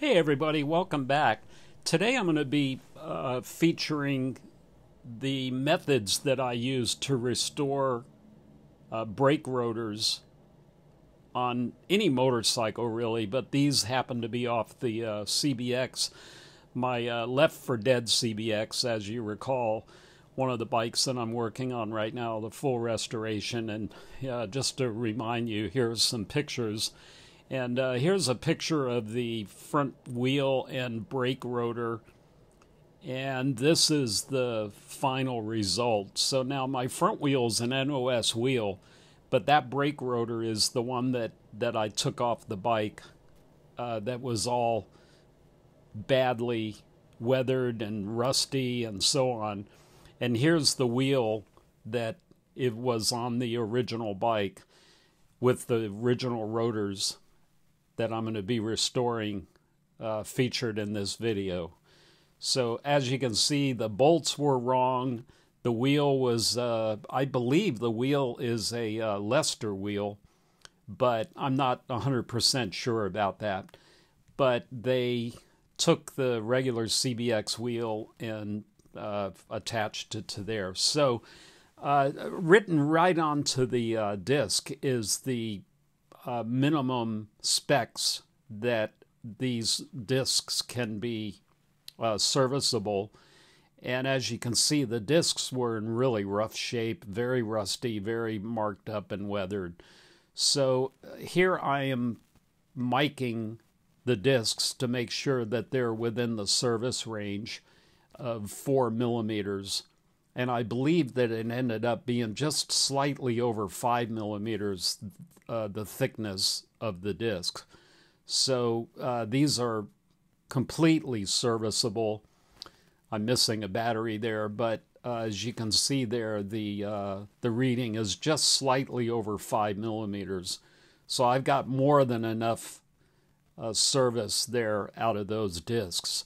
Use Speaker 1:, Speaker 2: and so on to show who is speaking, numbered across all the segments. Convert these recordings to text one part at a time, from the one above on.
Speaker 1: Hey, everybody, welcome back. Today I'm going to be uh, featuring the methods that I use to restore uh, brake rotors on any motorcycle, really, but these happen to be off the uh, CBX, my uh, Left for Dead CBX, as you recall. One of the bikes that I'm working on right now, the full restoration. And just to remind you, here's some pictures and uh, here's a picture of the front wheel and brake rotor. And this is the final result. So now my front wheel is an NOS wheel, but that brake rotor is the one that, that I took off the bike uh, that was all badly weathered and rusty and so on. And here's the wheel that it was on the original bike with the original rotors that I'm going to be restoring uh, featured in this video. So as you can see, the bolts were wrong. The wheel was, uh, I believe the wheel is a uh, Lester wheel, but I'm not 100% sure about that. But they took the regular CBX wheel and uh, attached it to there. So uh, written right onto the uh, disc is the uh, minimum specs that these discs can be uh, serviceable. And as you can see, the discs were in really rough shape, very rusty, very marked up and weathered. So uh, here I am miking the discs to make sure that they're within the service range of four millimeters. And I believe that it ended up being just slightly over five millimeters uh, the thickness of the disc. So uh, these are completely serviceable. I'm missing a battery there, but uh, as you can see there, the uh, the reading is just slightly over five millimeters. So I've got more than enough uh, service there out of those discs.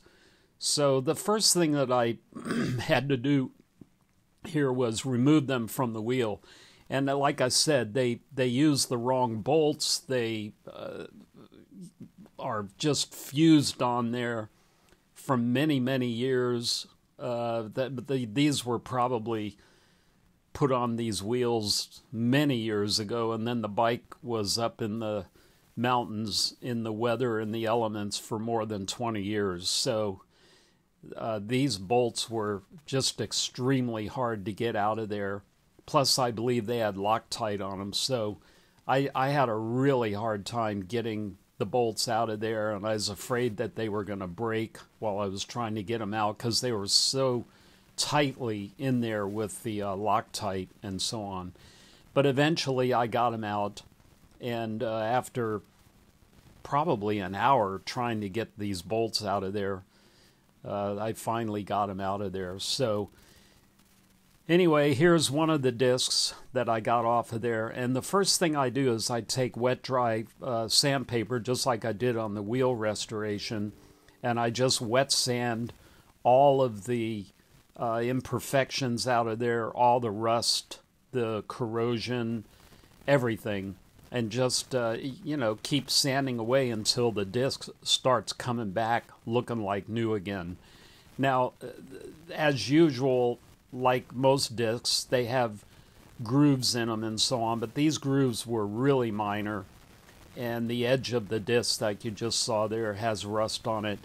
Speaker 1: So the first thing that I had to do here was remove them from the wheel. And uh, like I said, they they use the wrong bolts. They uh, are just fused on there from many many years. Uh, that the, these were probably put on these wheels many years ago, and then the bike was up in the mountains in the weather and the elements for more than 20 years. So uh, these bolts were just extremely hard to get out of there. Plus, I believe they had Loctite on them. So I, I had a really hard time getting the bolts out of there, and I was afraid that they were going to break while I was trying to get them out because they were so tightly in there with the uh, Loctite and so on. But eventually, I got them out, and uh, after probably an hour trying to get these bolts out of there, uh, I finally got them out of there. So Anyway, here's one of the discs that I got off of there. And the first thing I do is I take wet dry uh, sandpaper, just like I did on the wheel restoration, and I just wet sand all of the uh, imperfections out of there, all the rust, the corrosion, everything. And just, uh, you know, keep sanding away until the disc starts coming back looking like new again. Now, uh, as usual, like most discs, they have grooves in them and so on, but these grooves were really minor. And the edge of the disc, like you just saw there, has rust on it.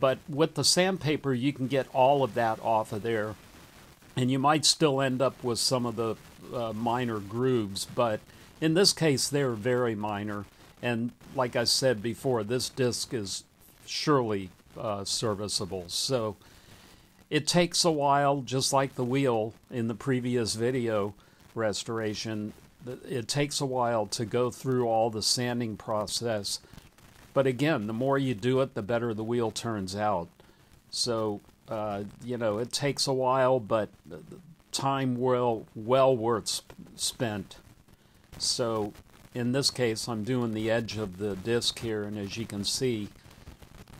Speaker 1: But with the sandpaper, you can get all of that off of there. And you might still end up with some of the uh, minor grooves, but in this case, they're very minor. And like I said before, this disc is surely uh, serviceable. So it takes a while, just like the wheel in the previous video restoration. It takes a while to go through all the sanding process. But again, the more you do it, the better the wheel turns out. So, uh, you know, it takes a while, but time well, well worth spent. So, in this case, I'm doing the edge of the disc here, and as you can see,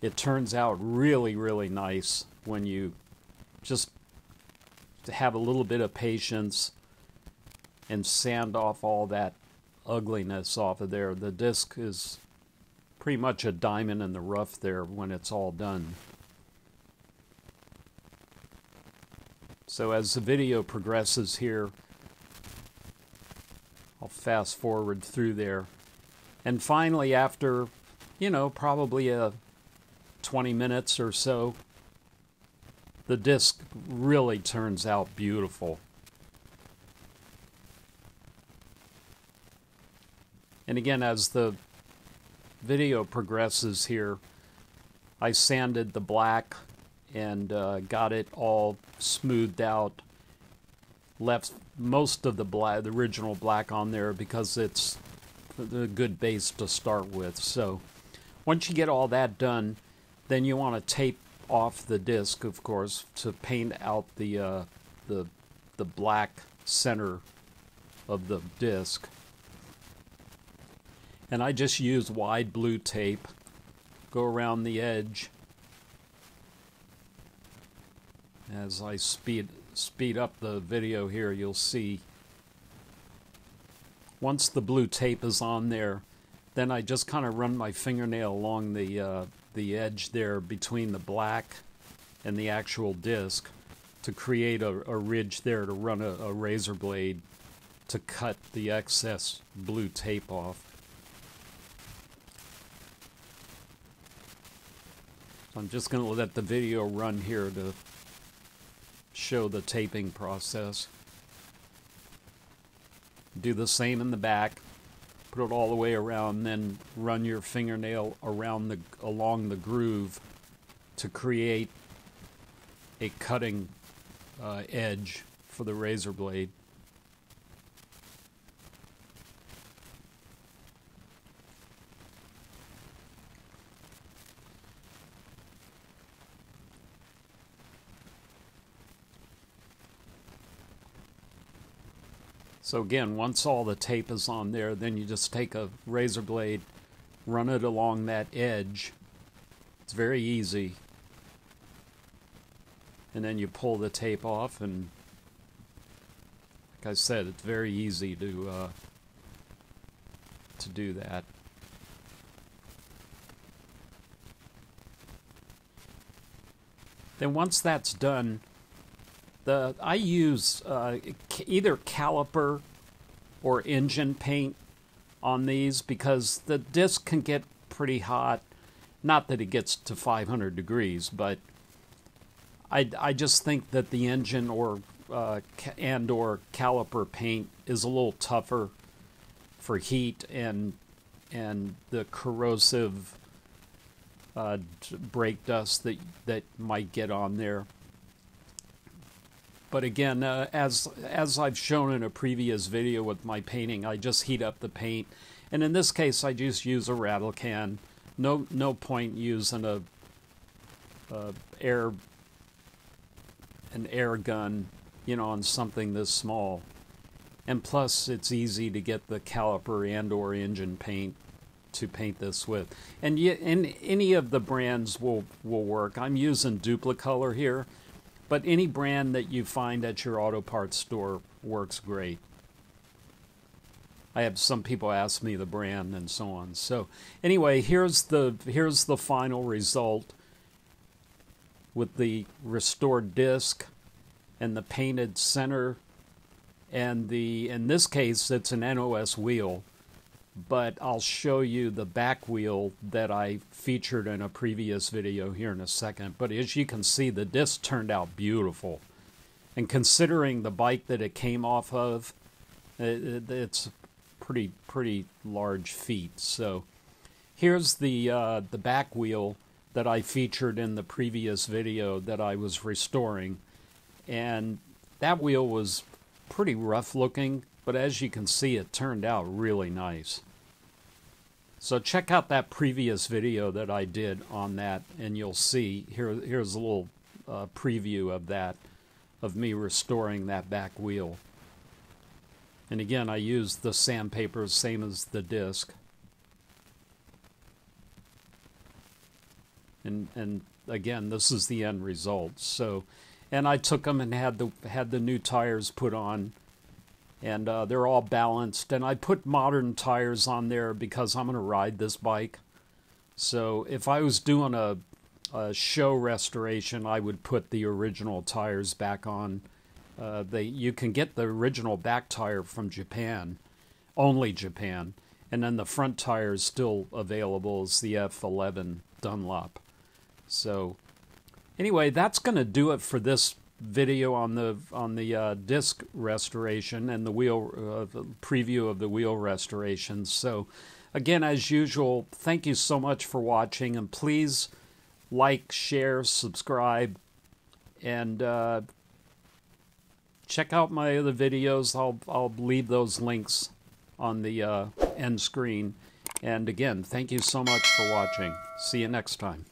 Speaker 1: it turns out really, really nice when you just have a little bit of patience and sand off all that ugliness off of there. The disc is pretty much a diamond in the rough there when it's all done. So as the video progresses here, I'll fast forward through there. And finally, after, you know, probably a 20 minutes or so, the disc really turns out beautiful. And again, as the video progresses here, I sanded the black and uh, got it all smoothed out. Left most of the black, the original black on there because it's a good base to start with. So once you get all that done, then you want to tape off the disc, of course, to paint out the uh, the the black center of the disc. And I just use wide blue tape, go around the edge as I speed speed up the video here you'll see once the blue tape is on there then I just kind of run my fingernail along the uh, the edge there between the black and the actual disc to create a, a ridge there to run a, a razor blade to cut the excess blue tape off. I'm just going to let the video run here to show the taping process. Do the same in the back. Put it all the way around, then run your fingernail around the along the groove to create a cutting uh, edge for the razor blade. So again, once all the tape is on there, then you just take a razor blade, run it along that edge. It's very easy. And then you pull the tape off and like I said, it's very easy to uh, to do that. Then once that's done, the I use uh, either caliper or engine paint on these because the disc can get pretty hot. Not that it gets to 500 degrees, but I, I just think that the engine or uh, and or caliper paint is a little tougher for heat and and the corrosive uh, brake dust that that might get on there. But again, uh, as as I've shown in a previous video with my painting, I just heat up the paint, and in this case, I just use a rattle can. No no point using a, a air an air gun, you know, on something this small. And plus, it's easy to get the caliper and or engine paint to paint this with. And, and any of the brands will, will work. I'm using Duplicolor here. But any brand that you find at your auto parts store works great. I have some people ask me the brand and so on. So anyway, here's the here's the final result with the restored disc and the painted center and the in this case it's an NOS wheel but I'll show you the back wheel that I featured in a previous video here in a second. But as you can see, the disc turned out beautiful. And considering the bike that it came off of, it, it's pretty pretty large feat. So here's the uh, the back wheel that I featured in the previous video that I was restoring, and that wheel was pretty rough looking but as you can see, it turned out really nice. So check out that previous video that I did on that, and you'll see, here, here's a little uh, preview of that, of me restoring that back wheel. And again, I used the sandpaper, same as the disc. And, and again, this is the end result. So, and I took them and had the had the new tires put on and uh, they're all balanced. And I put modern tires on there because I'm going to ride this bike. So if I was doing a, a show restoration, I would put the original tires back on. Uh, they you can get the original back tire from Japan, only Japan, and then the front tire is still available as the F11 Dunlop. So anyway, that's going to do it for this video on the on the uh, disc restoration and the wheel uh, the preview of the wheel restorations. So again, as usual, thank you so much for watching, and please like, share, subscribe, and uh, check out my other videos. I'll I'll leave those links on the uh, end screen. And again, thank you so much for watching. See you next time.